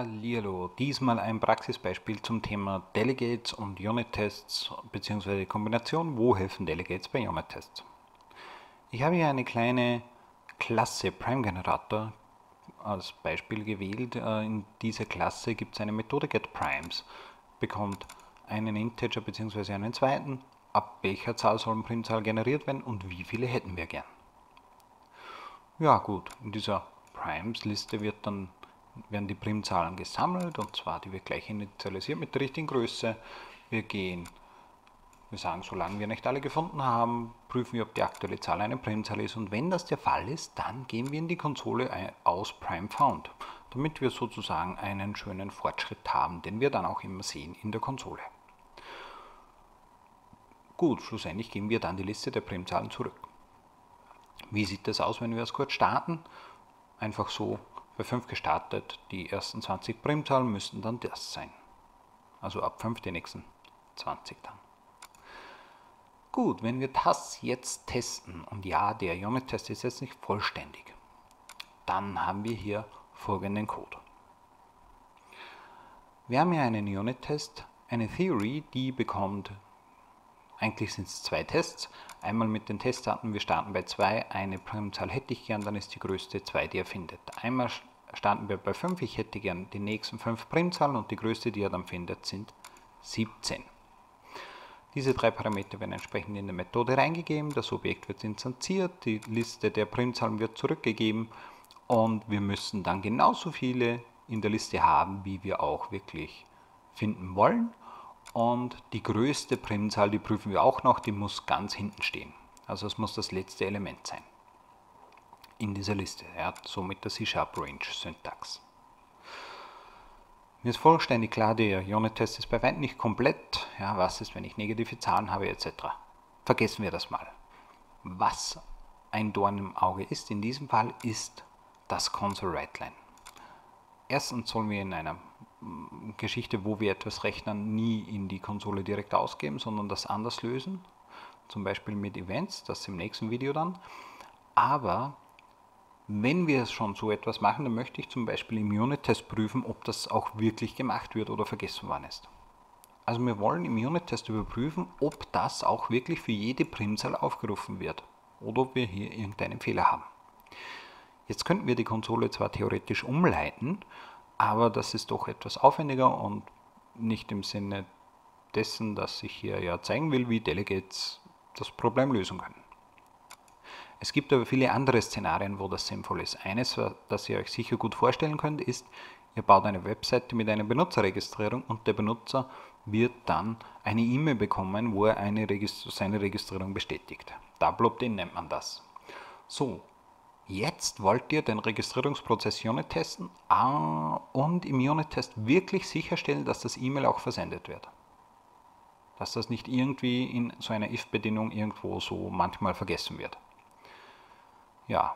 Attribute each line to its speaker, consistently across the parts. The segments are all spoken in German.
Speaker 1: Hallihallo, diesmal ein Praxisbeispiel zum Thema Delegates und Unit-Tests bzw. Kombination, wo helfen Delegates bei Unit-Tests. Ich habe hier eine kleine Klasse Prime-Generator als Beispiel gewählt. Äh, in dieser Klasse gibt es eine Methode getPrimes, bekommt einen Integer bzw. einen zweiten, ab welcher Zahl soll eine Primzahl generiert werden und wie viele hätten wir gern. Ja gut, in dieser Primes-Liste wird dann werden die Primzahlen gesammelt und zwar die wird gleich initialisiert mit der richtigen Größe. Wir gehen, wir sagen, solange wir nicht alle gefunden haben, prüfen wir, ob die aktuelle Zahl eine Primzahl ist und wenn das der Fall ist, dann gehen wir in die Konsole aus PrimeFound, damit wir sozusagen einen schönen Fortschritt haben, den wir dann auch immer sehen in der Konsole. Gut, schlussendlich geben wir dann die Liste der Primzahlen zurück. Wie sieht das aus, wenn wir es kurz starten? Einfach so bei 5 gestartet, die ersten 20 Primzahlen müssten dann das sein. Also ab 5 die nächsten 20 dann. Gut, wenn wir das jetzt testen, und ja, der Unit-Test ist jetzt nicht vollständig, dann haben wir hier folgenden Code. Wir haben hier einen Unit-Test, eine Theory, die bekommt, eigentlich sind es zwei Tests, einmal mit den Testdaten, wir starten bei 2, eine Primzahl hätte ich gern, dann ist die größte 2, die er findet. Einmal standen wir bei 5. Ich hätte gern die nächsten 5 Primzahlen und die größte, die er dann findet, sind 17. Diese drei Parameter werden entsprechend in der Methode reingegeben, das Objekt wird instanziert, die Liste der Primzahlen wird zurückgegeben und wir müssen dann genauso viele in der Liste haben, wie wir auch wirklich finden wollen. Und die größte Primzahl, die prüfen wir auch noch, die muss ganz hinten stehen. Also es muss das letzte Element sein in dieser Liste. Er somit der C-Sharp-Range-Syntax. Mir ist vollständig klar, der Unit-Test ist bei weitem nicht komplett. Ja, was ist, wenn ich negative Zahlen habe, etc. Vergessen wir das mal. Was ein Dorn im Auge ist, in diesem Fall, ist das Console WriteLine. Erstens sollen wir in einer mm, Geschichte, wo wir etwas rechnen, nie in die Konsole direkt ausgeben, sondern das anders lösen. Zum Beispiel mit Events, das im nächsten Video dann. Aber wenn wir schon so etwas machen, dann möchte ich zum Beispiel im Unit-Test prüfen, ob das auch wirklich gemacht wird oder vergessen worden ist. Also wir wollen im Unit-Test überprüfen, ob das auch wirklich für jede Primzahl aufgerufen wird oder ob wir hier irgendeinen Fehler haben. Jetzt könnten wir die Konsole zwar theoretisch umleiten, aber das ist doch etwas aufwendiger und nicht im Sinne dessen, dass ich hier ja zeigen will, wie Delegates das Problem lösen können. Es gibt aber viele andere Szenarien, wo das sinnvoll ist. Eines, das ihr euch sicher gut vorstellen könnt, ist, ihr baut eine Webseite mit einer Benutzerregistrierung und der Benutzer wird dann eine E-Mail bekommen, wo er eine Registr seine Registrierung bestätigt. Double Opt-in nennt man das. So, jetzt wollt ihr den Registrierungsprozess Unit testen ah, und im Unit-Test wirklich sicherstellen, dass das E-Mail auch versendet wird. Dass das nicht irgendwie in so einer if-Bedingung irgendwo so manchmal vergessen wird. Ja,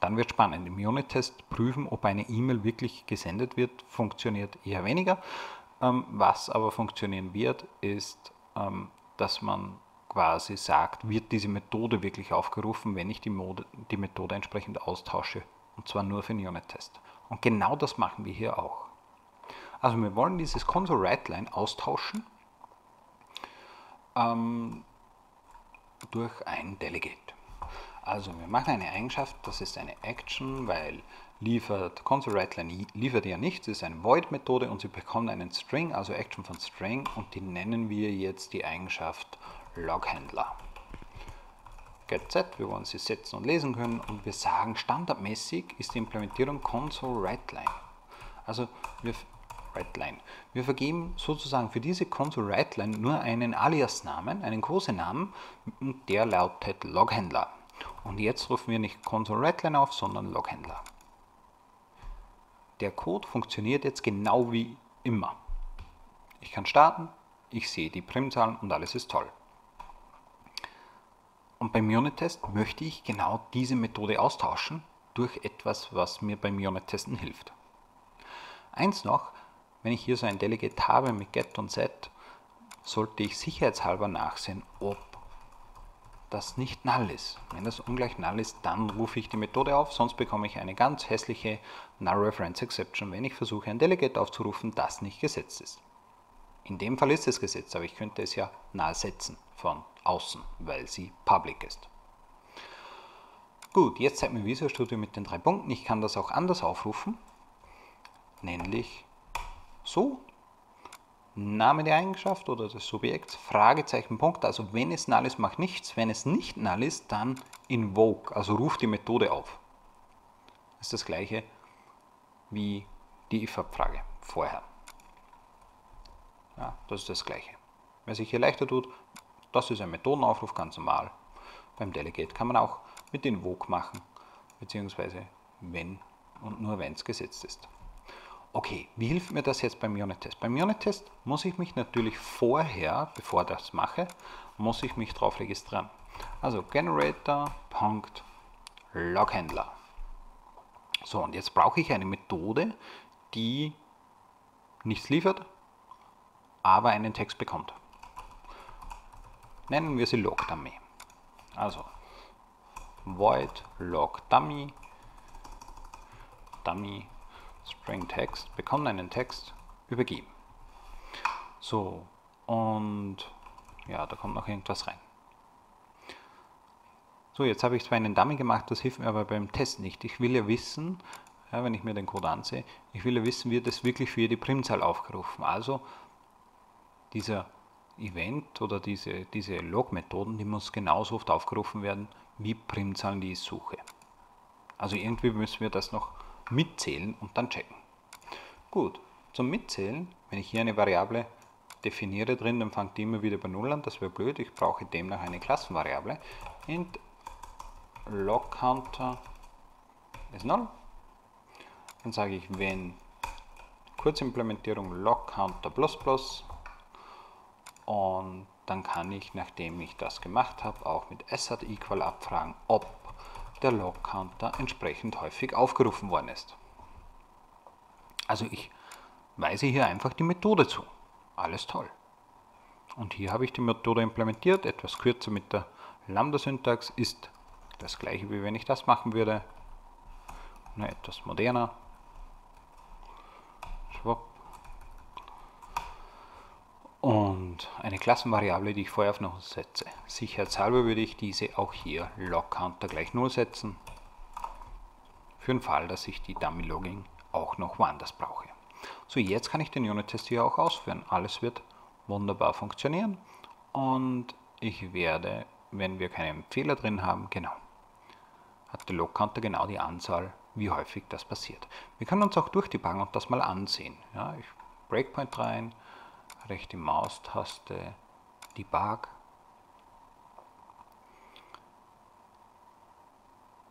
Speaker 1: dann wird spannend. Im Unit-Test prüfen, ob eine E-Mail wirklich gesendet wird, funktioniert eher weniger. Ähm, was aber funktionieren wird, ist, ähm, dass man quasi sagt, wird diese Methode wirklich aufgerufen, wenn ich die, Mode, die Methode entsprechend austausche. Und zwar nur für den Unit-Test. Und genau das machen wir hier auch. Also wir wollen dieses Console WriteLine austauschen ähm, durch ein Delegate. Also wir machen eine Eigenschaft, das ist eine Action, weil liefert console WriteLine liefert ja nichts, ist eine Void-Methode und sie bekommt einen String, also Action von String und die nennen wir jetzt die Eigenschaft Loghandler. GetSet, wir wollen sie setzen und lesen können und wir sagen, standardmäßig ist die Implementierung console WriteLine. Also wir, WriteLine. wir vergeben sozusagen für diese console WriteLine nur einen Alias-Namen, einen Kosenamen und der lautet Loghandler. Und jetzt rufen wir nicht Console Redline auf, sondern Loghändler. Der Code funktioniert jetzt genau wie immer. Ich kann starten, ich sehe die Primzahlen und alles ist toll. Und beim Unit-Test möchte ich genau diese Methode austauschen durch etwas, was mir beim Unit-Testen hilft. Eins noch, wenn ich hier so ein Delegate habe mit Get und Set, sollte ich sicherheitshalber nachsehen, ob das nicht null ist. Wenn das ungleich null ist, dann rufe ich die Methode auf, sonst bekomme ich eine ganz hässliche Null Reference Exception, wenn ich versuche, ein Delegate aufzurufen, das nicht gesetzt ist. In dem Fall ist es gesetzt, aber ich könnte es ja null setzen von außen, weil sie public ist. Gut, jetzt zeigt mir Visual Studio mit den drei Punkten. Ich kann das auch anders aufrufen, nämlich so. Name der Eigenschaft oder des Subjekts, Fragezeichen, Punkt. Also wenn es null ist, macht nichts. Wenn es nicht null ist, dann invoke, also ruft die Methode auf. Das ist das gleiche wie die if-Abfrage vorher. Ja, das ist das gleiche. Wer sich hier leichter tut, das ist ein Methodenaufruf, ganz normal. Beim Delegate kann man auch mit invoke machen, beziehungsweise wenn und nur wenn es gesetzt ist. Okay, wie hilft mir das jetzt beim Unit-Test? Beim Unit-Test muss ich mich natürlich vorher, bevor ich das mache, muss ich mich drauf registrieren. Also Generator.LogHandler. So, und jetzt brauche ich eine Methode, die nichts liefert, aber einen Text bekommt. Nennen wir sie LogDummy. Also void LogDummy Dummy String Text, bekommt einen Text übergeben. So, und ja, da kommt noch irgendwas rein. So, jetzt habe ich zwar einen Dummy gemacht, das hilft mir aber beim Test nicht. Ich will ja wissen, ja, wenn ich mir den Code ansehe, ich will ja wissen, wird das wirklich für jede Primzahl aufgerufen. Also dieser Event oder diese, diese Log-Methoden, die muss genauso oft aufgerufen werden wie Primzahlen, die ich suche. Also irgendwie müssen wir das noch mitzählen und dann checken. Gut, zum Mitzählen, wenn ich hier eine Variable definiere drin, dann fängt die immer wieder bei 0 an, das wäre blöd, ich brauche demnach eine Klassenvariable. int logCounter ist 0. Dann sage ich, wenn Kurzimplementierung logCounter plus plus und dann kann ich, nachdem ich das gemacht habe, auch mit assert equal abfragen, ob der Log-Counter entsprechend häufig aufgerufen worden ist. Also ich weise hier einfach die Methode zu. Alles toll. Und hier habe ich die Methode implementiert, etwas kürzer mit der Lambda-Syntax, ist das gleiche wie wenn ich das machen würde, nur etwas moderner. Und eine Klassenvariable, die ich vorher auf 0 setze. Sicherheitshalber würde ich diese auch hier logCounter gleich 0 setzen, für den Fall, dass ich die Dummy-Logging auch noch woanders brauche. So, jetzt kann ich den Unit-Test hier auch ausführen. Alles wird wunderbar funktionieren und ich werde, wenn wir keinen Fehler drin haben, genau, hat der Log-Counter genau die Anzahl, wie häufig das passiert. Wir können uns auch durchdebuggen und das mal ansehen. Ja, ich Breakpoint rein, rechte Maustaste Debug.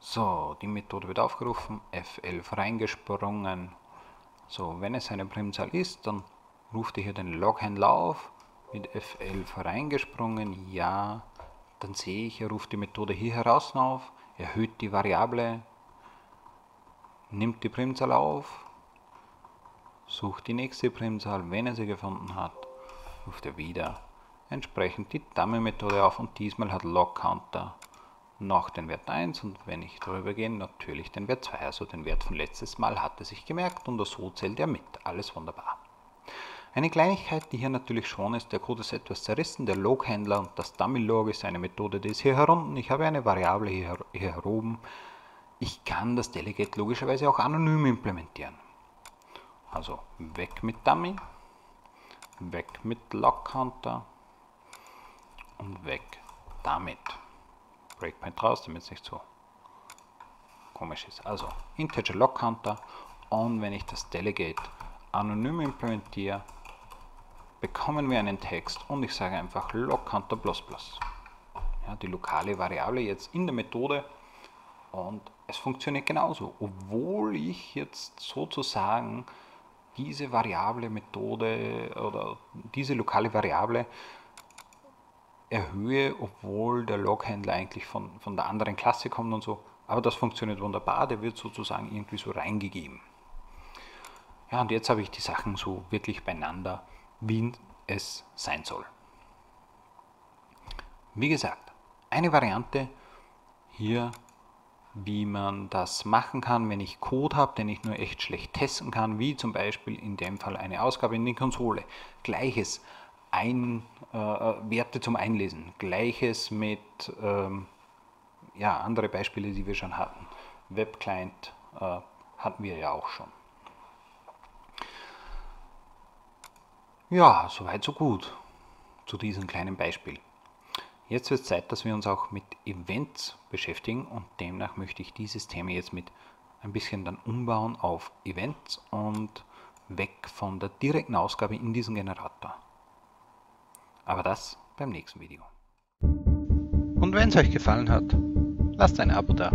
Speaker 1: So, die Methode wird aufgerufen, F11 reingesprungen. So, wenn es eine Primzahl ist, dann ruft ihr hier den Loghändler auf, mit F11 reingesprungen, ja, dann sehe ich, er ruft die Methode hier heraus auf, erhöht die Variable, nimmt die Primzahl auf, sucht die nächste Primzahl, wenn er sie gefunden hat, ruft er wieder entsprechend die Dummy-Methode auf und diesmal hat LogCounter noch den Wert 1 und wenn ich darüber gehe, natürlich den Wert 2, also den Wert von letztes Mal hat er sich gemerkt und so zählt er mit. Alles wunderbar. Eine Kleinigkeit, die hier natürlich schon ist, der Code ist etwas zerrissen, der Log-Händler und das Dummy-Log ist eine Methode, die ist hier herunten. Ich habe eine Variable hier, hier oben. Ich kann das Delegate logischerweise auch anonym implementieren. Also weg mit Dummy, weg mit Lock Counter und weg damit. Breakpoint raus, damit es nicht so komisch ist. Also Integer Lock und wenn ich das Delegate anonym implementiere, bekommen wir einen Text und ich sage einfach Lock Counter plus plus. Ja, die lokale Variable jetzt in der Methode und es funktioniert genauso, obwohl ich jetzt sozusagen diese variable Methode oder diese lokale Variable erhöhe, obwohl der Loghändler eigentlich von, von der anderen Klasse kommt und so. Aber das funktioniert wunderbar, der wird sozusagen irgendwie so reingegeben. Ja, und jetzt habe ich die Sachen so wirklich beieinander, wie es sein soll. Wie gesagt, eine Variante hier, wie man das machen kann, wenn ich Code habe, den ich nur echt schlecht testen kann, wie zum Beispiel in dem Fall eine Ausgabe in die Konsole. Gleiches, ein, äh, Werte zum Einlesen. Gleiches mit ähm, ja, andere Beispiele, die wir schon hatten. Webclient äh, hatten wir ja auch schon. Ja, soweit so gut zu diesem kleinen Beispiel. Jetzt wird es Zeit, dass wir uns auch mit Events beschäftigen und demnach möchte ich dieses Thema jetzt mit ein bisschen dann umbauen auf Events und weg von der direkten Ausgabe in diesen Generator. Aber das beim nächsten Video. Und wenn es euch gefallen hat, lasst ein Abo da